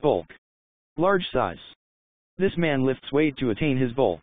Bulk. Large size. This man lifts weight to attain his bulk.